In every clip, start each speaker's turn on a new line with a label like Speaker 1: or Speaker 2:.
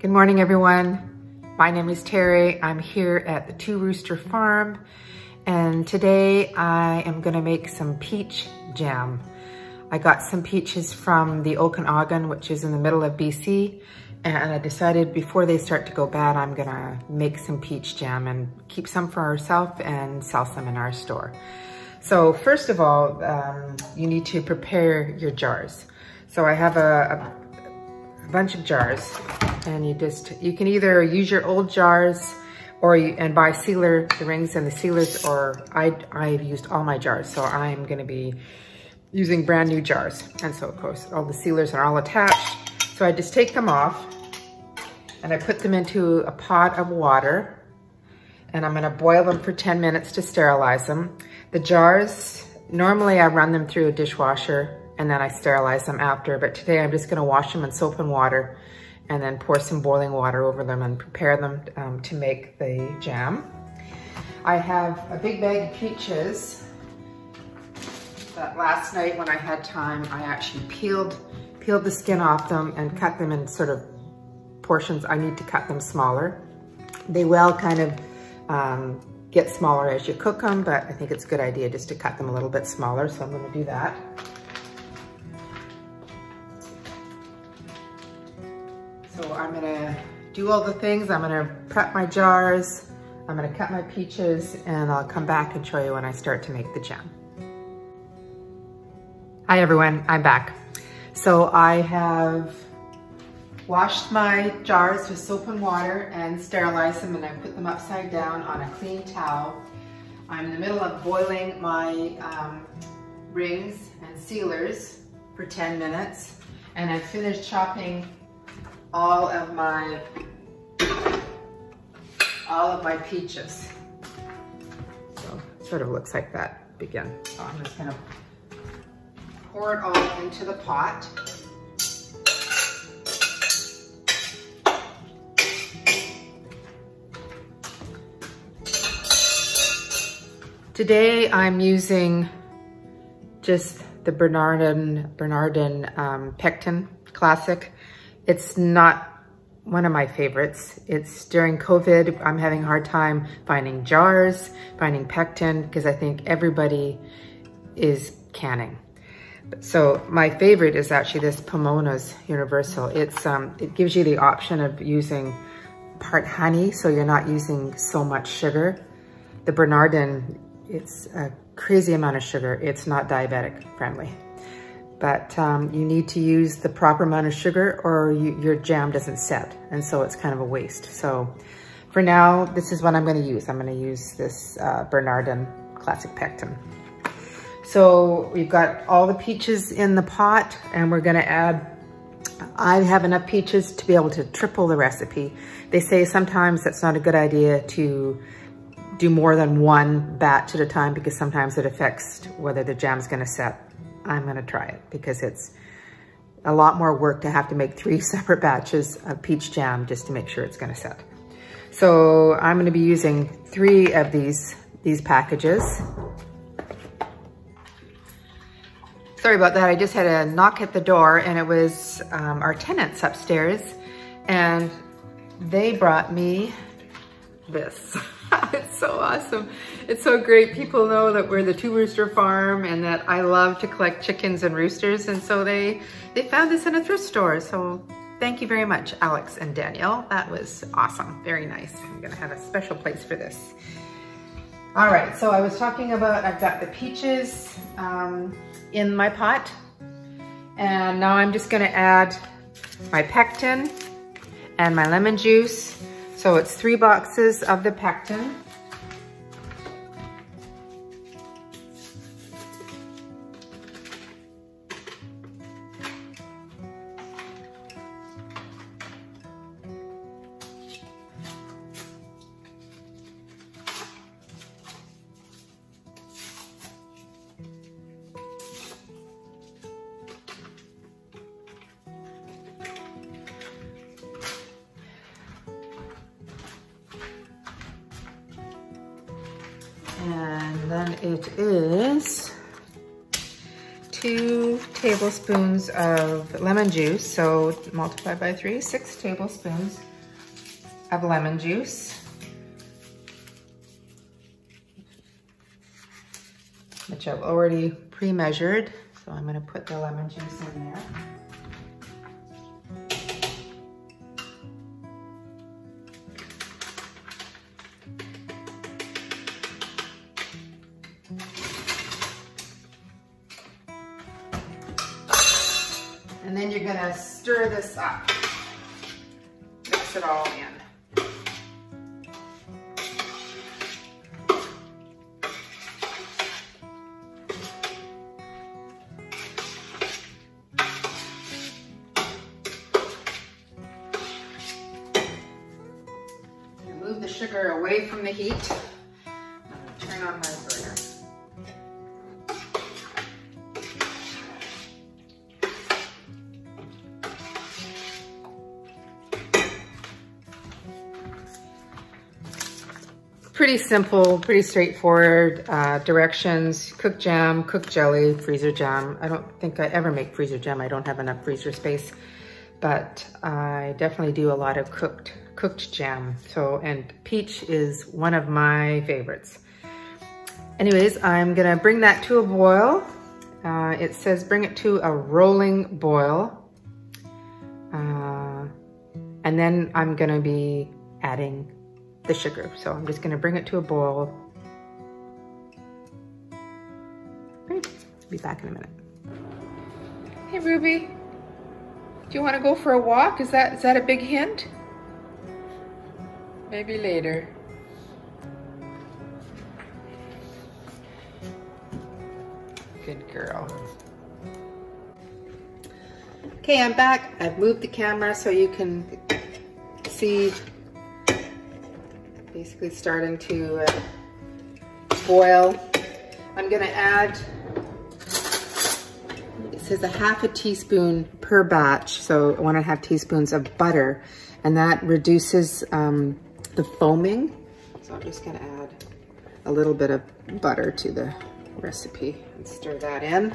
Speaker 1: Good morning, everyone. My name is Teri. I'm here at the Two Rooster Farm, and today I am gonna make some peach jam. I got some peaches from the Okanagan, which is in the middle of BC, and I decided before they start to go bad, I'm gonna make some peach jam and keep some for ourselves and sell some in our store. So first of all, um, you need to prepare your jars. So I have a, a, a, bunch of jars and you just, you can either use your old jars or you, and buy sealer, the rings and the sealers, or I, I've used all my jars. So I'm gonna be using brand new jars. And so of course, all the sealers are all attached. So I just take them off and I put them into a pot of water and I'm gonna boil them for 10 minutes to sterilize them. The jars, normally I run them through a dishwasher and then I sterilize them after, but today I'm just gonna wash them in soap and water and then pour some boiling water over them and prepare them um, to make the jam. I have a big bag of peaches that last night when I had time, I actually peeled, peeled the skin off them and cut them in sort of portions, I need to cut them smaller. They will kind of um, get smaller as you cook them, but I think it's a good idea just to cut them a little bit smaller, so I'm gonna do that. Do all the things. I'm gonna prep my jars, I'm gonna cut my peaches, and I'll come back and show you when I start to make the jam. Hi everyone, I'm back. So I have washed my jars with soap and water and sterilized them and I put them upside down on a clean towel. I'm in the middle of boiling my um, rings and sealers for 10 minutes and I finished chopping all of my all of my peaches. So it sort of looks like that begin. So I'm just gonna pour it all into the pot. Today I'm using just the Bernardin, Bernardin um, Pectin Classic. It's not one of my favorites. It's during COVID, I'm having a hard time finding jars, finding pectin, because I think everybody is canning. So my favorite is actually this Pomona's Universal. It's um, It gives you the option of using part honey, so you're not using so much sugar. The Bernardin it's a crazy amount of sugar. It's not diabetic friendly. But um, you need to use the proper amount of sugar or you, your jam doesn't set. And so it's kind of a waste. So for now, this is what I'm gonna use. I'm gonna use this uh, Bernardin Classic Pectin. So we've got all the peaches in the pot and we're gonna add I have enough peaches to be able to triple the recipe. They say sometimes that's not a good idea to do more than one batch at a time because sometimes it affects whether the jam's gonna set. I'm gonna try it because it's a lot more work to have to make three separate batches of peach jam just to make sure it's gonna set. So I'm gonna be using three of these, these packages. Sorry about that, I just had a knock at the door and it was um, our tenants upstairs and they brought me this. it's so awesome. It's so great. People know that we're the Two Rooster Farm and that I love to collect chickens and roosters. And so they, they found this in a thrift store. So thank you very much, Alex and Danielle. That was awesome. Very nice. I'm gonna have a special place for this. All right, so I was talking about, I've got the peaches um, in my pot. And now I'm just gonna add my pectin and my lemon juice so it's three boxes of the pectin. Two tablespoons of lemon juice. So multiply by three, six tablespoons of lemon juice. Which I've already pre-measured. So I'm gonna put the lemon juice in there. Stir this up. Mix it all in. Move the sugar away from the heat. Pretty simple, pretty straightforward uh, directions. Cook jam, cook jelly, freezer jam. I don't think I ever make freezer jam. I don't have enough freezer space, but I definitely do a lot of cooked cooked jam. So, and peach is one of my favorites. Anyways, I'm gonna bring that to a boil. Uh, it says bring it to a rolling boil. Uh, and then I'm gonna be adding the sugar. So I'm just gonna bring it to a boil. Great, be back in a minute. Hey Ruby, do you wanna go for a walk? Is that, is that a big hint? Maybe later. Good girl. Okay, I'm back. I've moved the camera so you can see basically starting to uh, boil. I'm gonna add, it says a half a teaspoon per batch, so one and a half teaspoons of butter, and that reduces um, the foaming. So I'm just gonna add a little bit of butter to the recipe and stir that in.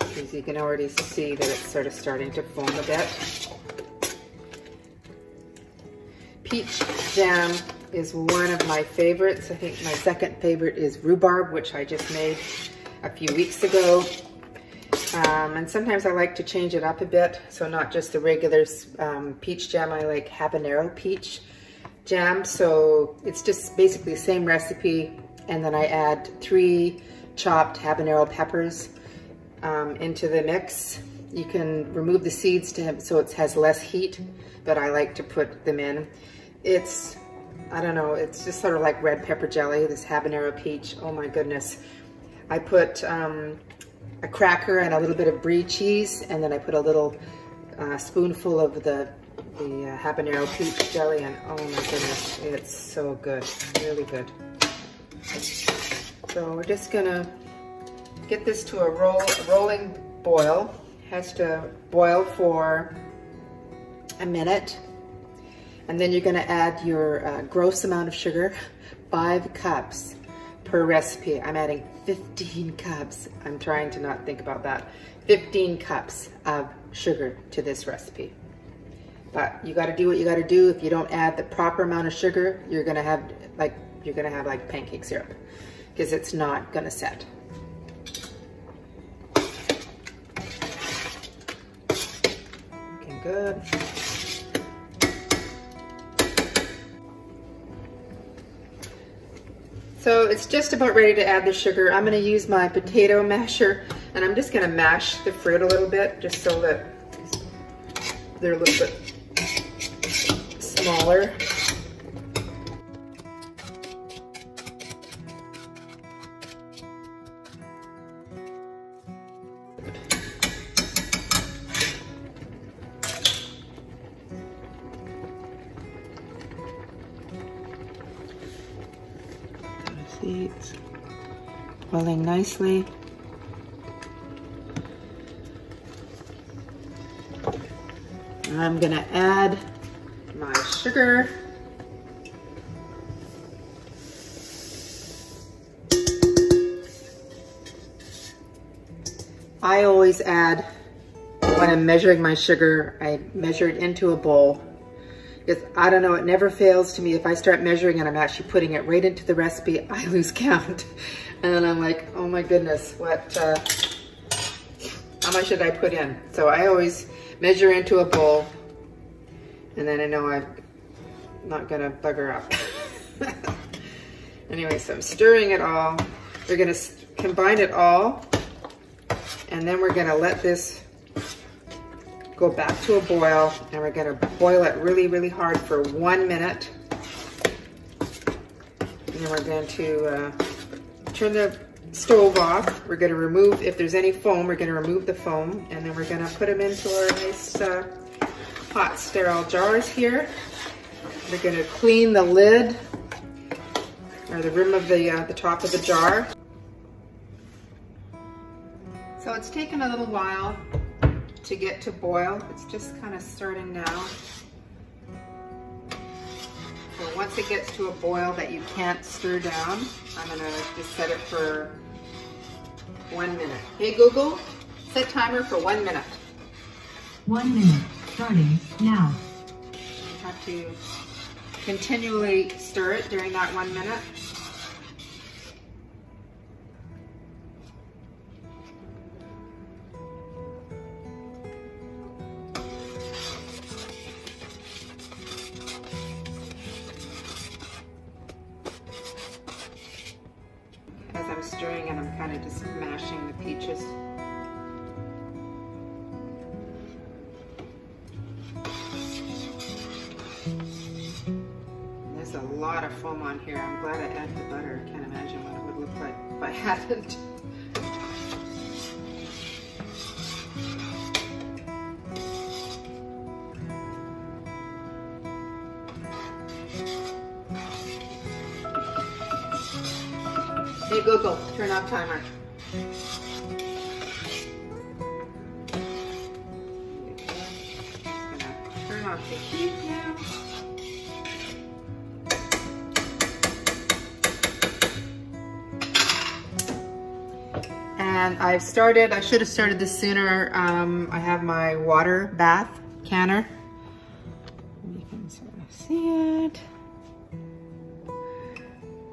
Speaker 1: As you can already see that it's sort of starting to foam a bit. Peach jam is one of my favorites. I think my second favorite is rhubarb, which I just made a few weeks ago. Um, and sometimes I like to change it up a bit. So not just the regular um, peach jam, I like habanero peach jam. So it's just basically the same recipe. And then I add three chopped habanero peppers um, into the mix. You can remove the seeds to have, so it has less heat, but I like to put them in. It's, I don't know, it's just sort of like red pepper jelly, this habanero peach. Oh my goodness. I put um, a cracker and a little bit of brie cheese, and then I put a little uh, spoonful of the, the uh, habanero peach jelly, and oh my goodness, it's so good, really good. So we're just gonna get this to a roll, rolling boil. It Has to boil for a minute. And then you're gonna add your uh, gross amount of sugar, five cups per recipe. I'm adding 15 cups. I'm trying to not think about that. 15 cups of sugar to this recipe. But you gotta do what you gotta do. If you don't add the proper amount of sugar, you're gonna have like, you're gonna have like pancake syrup because it's not gonna set. Looking good. So it's just about ready to add the sugar. I'm gonna use my potato masher and I'm just gonna mash the fruit a little bit just so that they're a little bit smaller. Welling nicely. I'm gonna add my sugar. I always add, when I'm measuring my sugar, I measure it into a bowl. Because I don't know, it never fails to me. If I start measuring and I'm actually putting it right into the recipe, I lose count. And then I'm like, oh my goodness, what, uh, how much did I put in? So I always measure into a bowl and then I know I'm not gonna bugger up. anyway, so I'm stirring it all. We're gonna combine it all and then we're gonna let this go back to a boil and we're gonna boil it really, really hard for one minute. And then we're going to uh, turn the stove off. We're gonna remove, if there's any foam, we're gonna remove the foam and then we're gonna put them into our nice uh, hot sterile jars here. We're gonna clean the lid or the rim of the, uh, the top of the jar. So it's taken a little while to get to boil. It's just kind of starting now. So once it gets to a boil that you can't stir down, I'm gonna just set it for one minute. Hey Google, set timer for one minute.
Speaker 2: One minute, starting now.
Speaker 1: You have to continually stir it during that one minute. Here. I'm glad I added the butter. I can't imagine what it would look like if I hadn't. Hey Google, turn off timer. I've started, I should have started this sooner. Um, I have my water bath canner. You can sort of see it.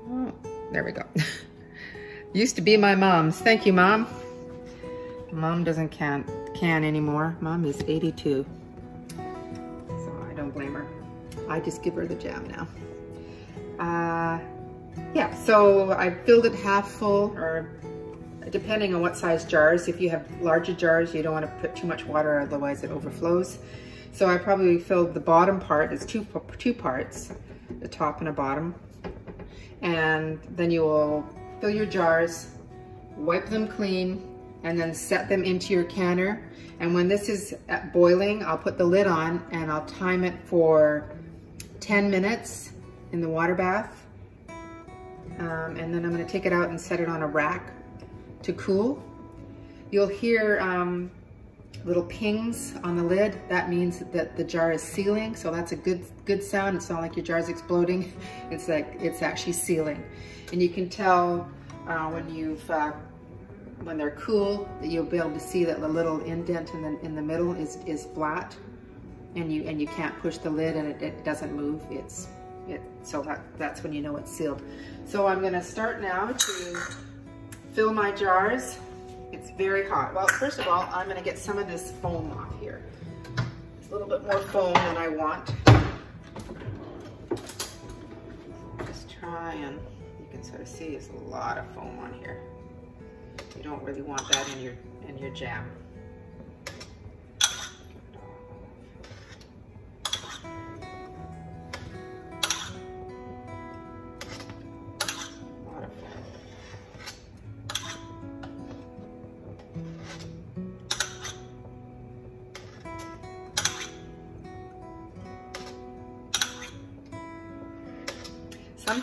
Speaker 1: Oh, there we go. Used to be my mom's. Thank you, Mom. Mom doesn't can, can anymore. Mom is 82. So I don't blame her. I just give her the jam now. Uh, yeah, so I filled it half full or depending on what size jars. If you have larger jars, you don't want to put too much water, otherwise it overflows. So I probably filled the bottom part, it's two, two parts, the top and the bottom. And then you will fill your jars, wipe them clean, and then set them into your canner. And when this is boiling, I'll put the lid on and I'll time it for 10 minutes in the water bath. Um, and then I'm gonna take it out and set it on a rack to cool. You'll hear um, little pings on the lid. That means that the jar is sealing. So that's a good good sound. It's not like your jar's exploding. It's like it's actually sealing. And you can tell uh, when you've uh, when they're cool, that you'll be able to see that the little indent in the in the middle is is flat, and you and you can't push the lid and it, it doesn't move. It's it so that that's when you know it's sealed. So I'm gonna start now to fill my jars. It's very hot. Well, first of all, I'm gonna get some of this foam off here. It's a little bit more foam than I want. Just try and, you can sort of see there's a lot of foam on here. You don't really want that in your, in your jam.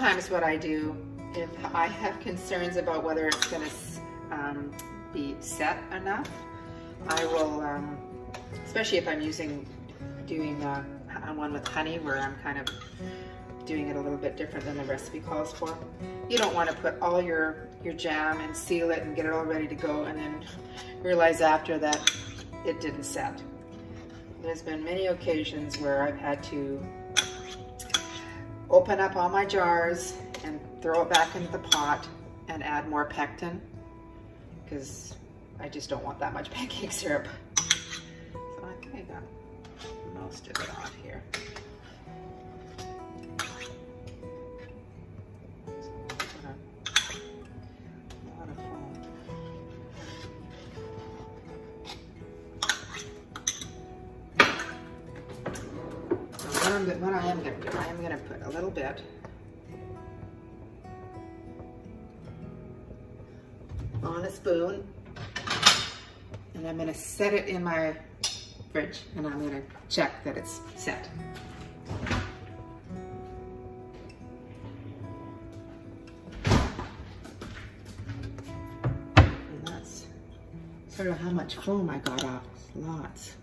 Speaker 1: Sometimes what I do, if I have concerns about whether it's gonna um, be set enough, I will, um, especially if I'm using, doing uh, one with honey where I'm kind of doing it a little bit different than the recipe calls for. You don't want to put all your, your jam and seal it and get it all ready to go and then realize after that it didn't set. There's been many occasions where I've had to open up all my jars and throw it back into the pot and add more pectin because I just don't want that much pancake syrup. So I think I got most of it off here. what I am going little bit on a spoon and I'm going to set it in my fridge and I'm to check that it's set. And that's sort of how much foam I got off. Lots.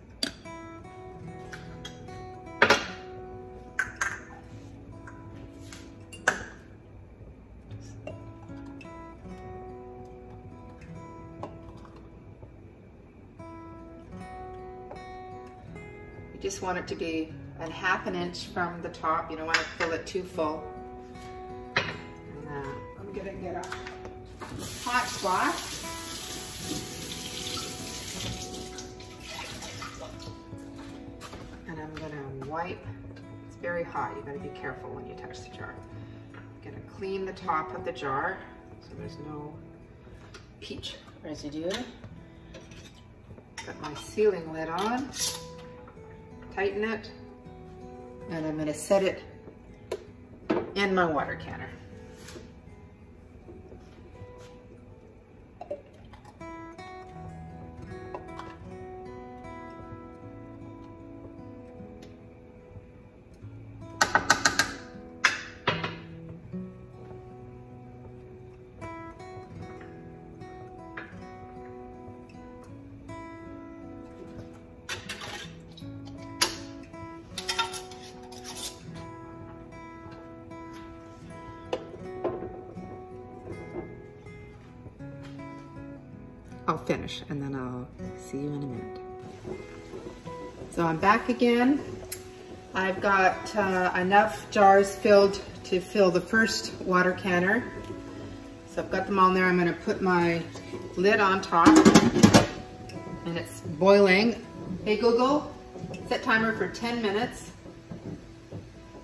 Speaker 1: Want it to be a half an inch from the top. You don't want to fill it too full. And, uh, I'm gonna get a hot spot. And I'm gonna wipe. It's very hot. You gotta be careful when you touch the jar. I'm gonna clean the top of the jar so there's no peach residue. Put my sealing lid on tighten it, and I'm gonna set it in my water canner. I'll finish and then I'll see you in a minute. So I'm back again. I've got uh, enough jars filled to fill the first water canner. So I've got them on there. I'm gonna put my lid on top and it's boiling. Hey Google, set timer for 10 minutes.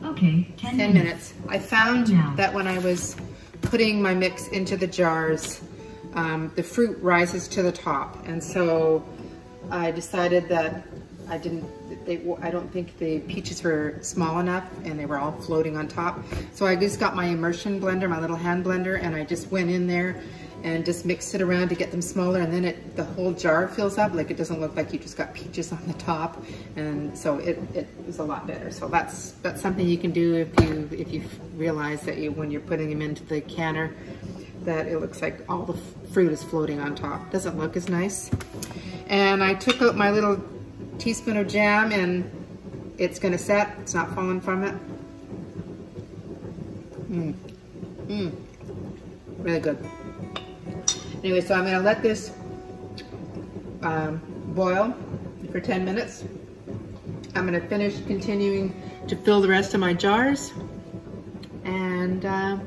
Speaker 2: Okay, 10,
Speaker 1: 10 minutes. I found now. that when I was putting my mix into the jars, um, the fruit rises to the top. And so I decided that I didn't, they, I don't think the peaches were small enough and they were all floating on top. So I just got my immersion blender, my little hand blender, and I just went in there and just mixed it around to get them smaller and then it the whole jar fills up like it doesn't look like you just got peaches on the top and so it, it was a lot better so that's that's something you can do if you if you realize that you when you're putting them into the canner that it looks like all the fruit is floating on top. Doesn't look as nice. And I took out my little teaspoon of jam and it's gonna set. It's not falling from it. Mmm. Mmm. Really good. Anyway, so I'm gonna let this um, boil for 10 minutes. I'm gonna finish continuing to fill the rest of my jars. And uh,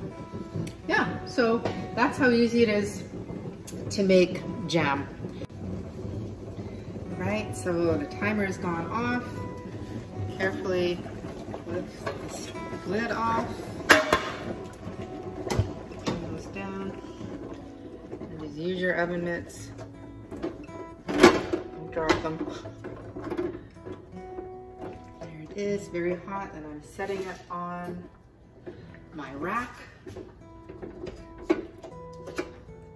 Speaker 1: yeah, so that's how easy it is to make jam. Right, so the timer has gone off. Carefully lift this lid off. Those down. And just use your oven mitts. And drop them. There it is, very hot, and I'm setting it on my rack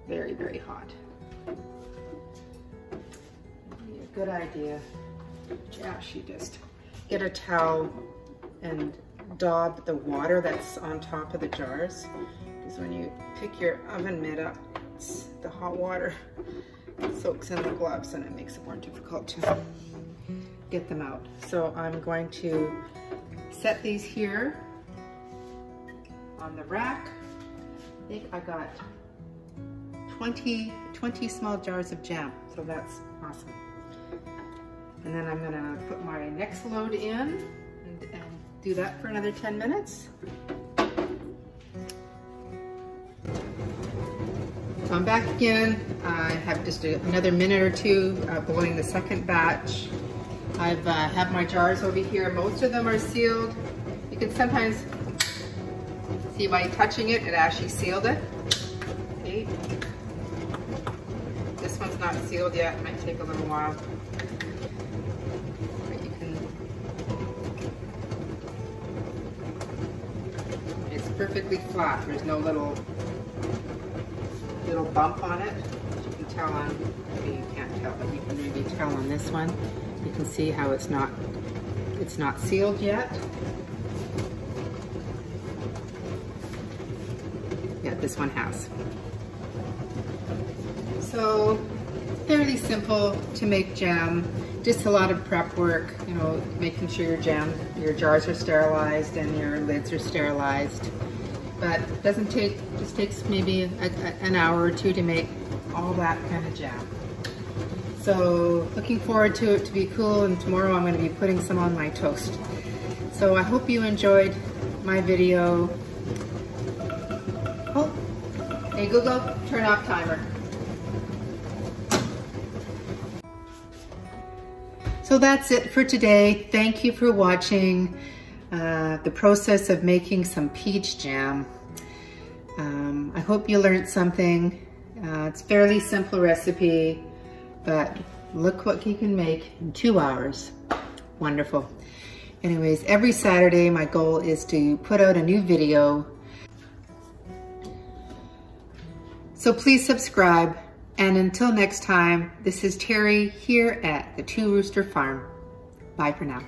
Speaker 1: very, very hot. a good idea to actually just get a towel and daub the water that's on top of the jars. Because when you pick your oven mitt up, the hot water soaks in the gloves and it makes it more difficult to get them out. So I'm going to set these here on the rack. I think I got 20, 20 small jars of jam, so that's awesome. And then I'm gonna put my next load in and, and do that for another 10 minutes. So I'm back again. I have just a, another minute or two uh, boiling the second batch. I've uh, have my jars over here. Most of them are sealed. You can sometimes see by touching it, it actually sealed it. Okay. This one's sealed yet. It might take a little while. But you can. It's perfectly flat. There's no little little bump on it. You can tell on, maybe you can't tell, but you can maybe tell on this one. You can see how it's not, it's not sealed yet. Yeah, this one has. So, fairly simple to make jam. Just a lot of prep work, you know, making sure your jam, your jars are sterilized and your lids are sterilized. But it doesn't take, just takes maybe a, a, an hour or two to make all that kind of jam. So looking forward to it to be cool and tomorrow I'm going to be putting some on my toast. So I hope you enjoyed my video. Oh, hey Google, turn off timer. So that's it for today. Thank you for watching uh, the process of making some peach jam. Um, I hope you learned something. Uh, it's fairly simple recipe, but look what you can make in two hours. Wonderful. Anyways, every Saturday my goal is to put out a new video. So please subscribe and until next time, this is Teri here at the Two Rooster Farm. Bye for now.